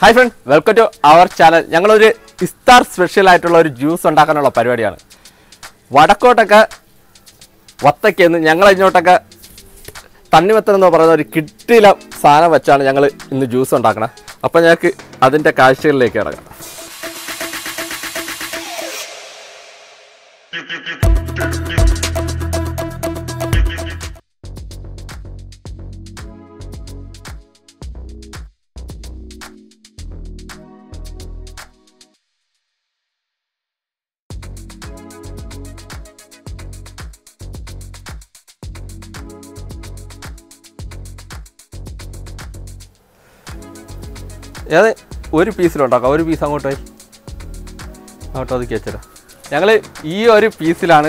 Hi friend welcome to our channel ഞങ്ങളൊരു Ishtar special ആയിട്ടുള്ള ഒരു ജ്യൂസ് ഉണ്ടാക്കാനുള്ള പരിപാടിയാണ്. വടക്കോട്ടൊക്കെ വത്തക്കെന്ന് ഞങ്ങൾ ഇങ്ങോട്ടൊക്കെ തണ്ണിമത്തൻ എന്ന് പറയുന്ന ഒരു കിട്ടില സാധനം വെച്ചാണ് ഞങ്ങൾ ഇന്ന് ജ്യൂസ് ഉണ്ടാക്കണം. അപ്പം ഞങ്ങൾക്ക് അതിന്റെ കാഴ്ചകളിലേക്ക് ഇറങ്ങാം ഏത്? ഒരു പീസിലുണ്ടാക്കാം ഒരു പീസ് അങ്ങോട്ട് അങ്ങോട്ട് ഒതുക്കി വെച്ചല്ലോ ഞങ്ങൾ ഈ ഒരു പീസിലാണ്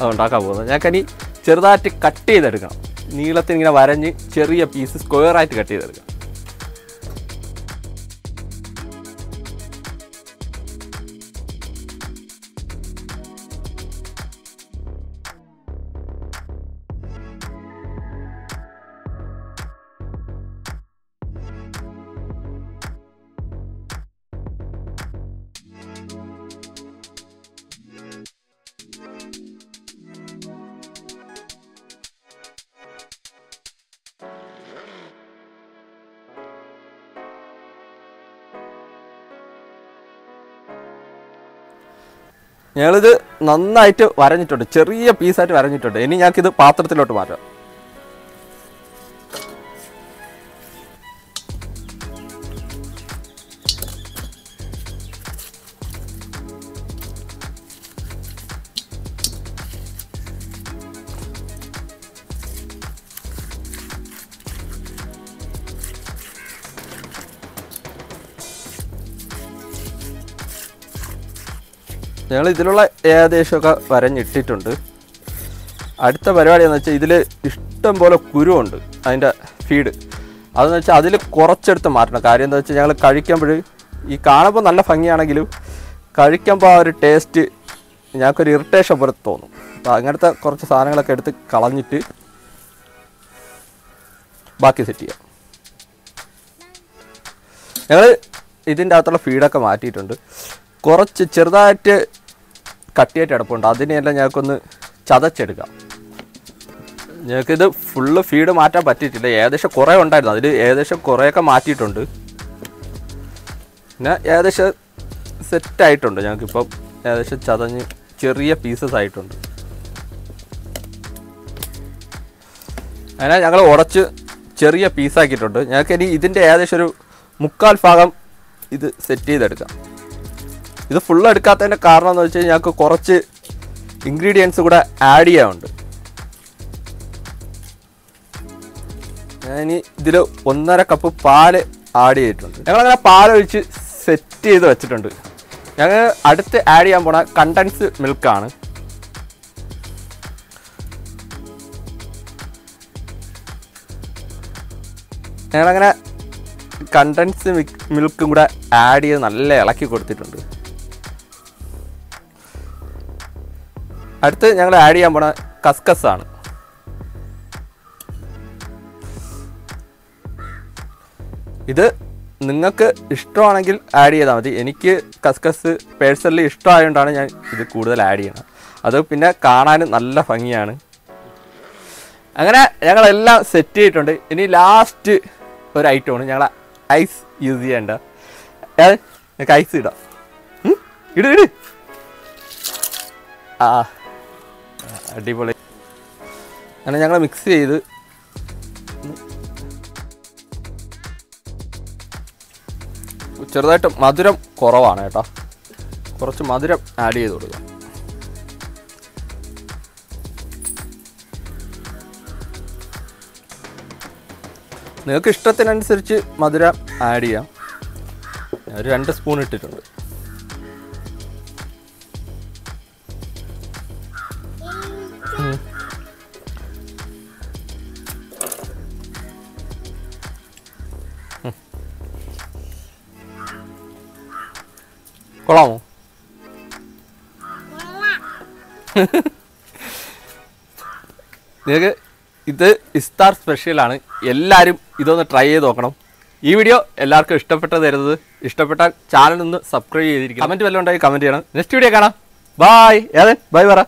അത് ഉണ്ടാക്കാൻ പോകുന്നത്. ഞങ്ങൾക്കിനി ചെറുതായിട്ട് കട്ട് ചെയ്തെടുക്കണം. നീളത്തിൽ ഇങ്ങനെ വരഞ്ഞ് ചെറിയ പീസ് സ്ക്വയറായിട്ട് കട്ട് ചെയ്തെടുക്കാം ഞങ്ങളിത് നന്നായിട്ട് വരഞ്ഞിട്ടുണ്ട്. ചെറിയ പീസായിട്ട് വരഞ്ഞിട്ടുണ്ട്. ഇനി ഞങ്ങൾക്കിത് പാത്രത്തിലോട്ട് മാറ്റാം. ഞങ്ങൾ ഇതിലുള്ള ഏകദേശമൊക്കെ വരഞ്ഞിട്ടിട്ടുണ്ട്. അടുത്ത പരിപാടി എന്ന് വെച്ചാൽ ഇതിൽ ഇഷ്ടം പോലെ കുരുവുണ്ട് അതിന്റെ ഫീഡ് അതെന്ന് വെച്ചാൽ അതിൽ കുറച്ചെടുത്ത് മാറ്റണം. കാര്യം എന്താ വെച്ചാൽ ഞങ്ങൾ കഴിക്കുമ്പോൾ ഈ കാണുമ്പോൾ നല്ല ഭംഗിയാണെങ്കിലും കഴിക്കുമ്പോൾ ആ ഒരു ടേസ്റ്റ് ഞങ്ങൾക്കൊരു ഇറിറ്റേഷൻ പോലെ തോന്നും. അപ്പോൾ അങ്ങനത്തെ കുറച്ച് സാധനങ്ങളൊക്കെ എടുത്ത് കളഞ്ഞിട്ട് ബാക്കി സെറ്റ് ചെയ്യാം. ഞങ്ങൾ ഇതിന്റെ അകത്തുള്ള ഫീഡൊക്കെ മാറ്റിയിട്ടുണ്ട്. കുറച്ച് ചെറുതായിട്ട് കട്ടിയായിട്ട് കിടപ്പുണ്ട്. അതിനെയെല്ലാം ഞങ്ങൾക്കൊന്ന് ചതച്ചെടുക്കാം. ഞങ്ങൾക്കിത് ഫുള്ള് ഫീഡ് മാറ്റാൻ പറ്റിയിട്ടില്ല. ഏകദേശം കുറേ ഉണ്ടായിരുന്നു. അതിൽ ഏകദേശം കുറേയൊക്കെ മാറ്റിയിട്ടുണ്ട്. പിന്നെ ഏകദേശം സെറ്റായിട്ടുണ്ട് ഞങ്ങൾക്കിപ്പം ഏകദേശം ചതഞ്ഞ് ചെറിയ പീസസ് ആയിട്ടുണ്ട്. അങ്ങനെ ഞങ്ങൾ ഉടച്ച് ചെറിയ പീസാക്കിയിട്ടുണ്ട് ഞങ്ങൾക്ക് ഇനി ഇതിന്റെ ഏകദേശം ഒരു മുക്കാൽ ഭാഗം ഇത് സെറ്റ് ചെയ്തെടുക്കാം. ഇത് ഫുൾ എടുക്കാത്തതിന്റെ കാരണം എന്ന് വെച്ച് കഴിഞ്ഞാൽ ഞങ്ങൾക്ക് കുറച്ച് ഇൻഗ്രീഡിയൻസ് കൂടെ ആഡ് ചെയ്യാനുണ്ട്. ഞാൻ ഇതിൽ ഒന്നര കപ്പ് പാൽ ആഡ് ചെയ്തിട്ടുണ്ട്. ഞങ്ങളങ്ങനെ പാലൊഴിച്ച് സെറ്റ് ചെയ്ത് വെച്ചിട്ടുണ്ട്. ഞങ്ങൾ അടുത്ത് ആഡ് ചെയ്യാൻ പോണ കണ്ടൻസ് മിൽക്കാണ് ഞങ്ങളങ്ങനെ കണ്ടൻസ് മിൽക്കും കൂടെ ആഡ് ചെയ്ത് നല്ല ഇളക്കി കൊടുത്തിട്ടുണ്ട്. അടുത്ത് ഞങ്ങൾ ആഡ് ചെയ്യാൻ പോണ കസ്കസ് ആണ്. ഇത് നിങ്ങൾക്ക് ഇഷ്ടമാണെങ്കിൽ ആഡ് ചെയ്താൽ മതി. എനിക്ക് കസ്കസ് പേഴ്സണലി ഇഷ്ടമായതുകൊണ്ടാണ് ഞാൻ ഇത് കൂടുതൽ ആഡ് ചെയ്യണത്. അത് പിന്നെ കാണാനും നല്ല ഭംഗിയാണ്. അങ്ങനെ ഞങ്ങളെല്ലാം സെറ്റ് ചെയ്തിട്ടുണ്ട്. ഇനി ലാസ്റ്റ് ഒരു ഐറ്റമാണ് ഞങ്ങൾ ഐസ് യൂസ് ചെയ്യേണ്ട ഞങ്ങൾക്ക് ഐസ് ഇടാം? ഇട് ഇട്. ആ അടിപൊളി. അങ്ങനെ ഞങ്ങൾ മിക്സ് ചെയ്ത്. ചെറുതായിട്ട് മധുരം കുറവാണ് കേട്ടോ. കുറച്ച് മധുരം ആഡ് ചെയ്ത് കൊടുക്കാം. നിങ്ങൾക്ക് ഇഷ്ടത്തിനനുസരിച്ച് മധുരം ആഡ് ചെയ്യാം. ഒരു രണ്ട് സ്പൂൺ ഇട്ടിട്ടുണ്ട്. കൊള്ളാമോ നിങ്ങൾക്ക് ഇത് ഇസ്താർ സ്പെഷ്യലാണ്. എല്ലാവരും ഇതൊന്ന് ട്രൈ ചെയ്ത് നോക്കണം. ഈ വീഡിയോ എല്ലാവർക്കും ഇഷ്ടപ്പെട്ട തരുന്നത് ഇഷ്ടപ്പെട്ടാൽ ചാനൽ ഒന്ന് സബ്സ്ക്രൈബ് ചെയ്തിരിക്കും കമന്റ് വല്ലതും ഉണ്ടായി കമന്റ് ചെയ്യണം. നെക്സ്റ്റ് വീഡിയോ കാണാം. ബായ് ഏതൻ ബൈ പറ.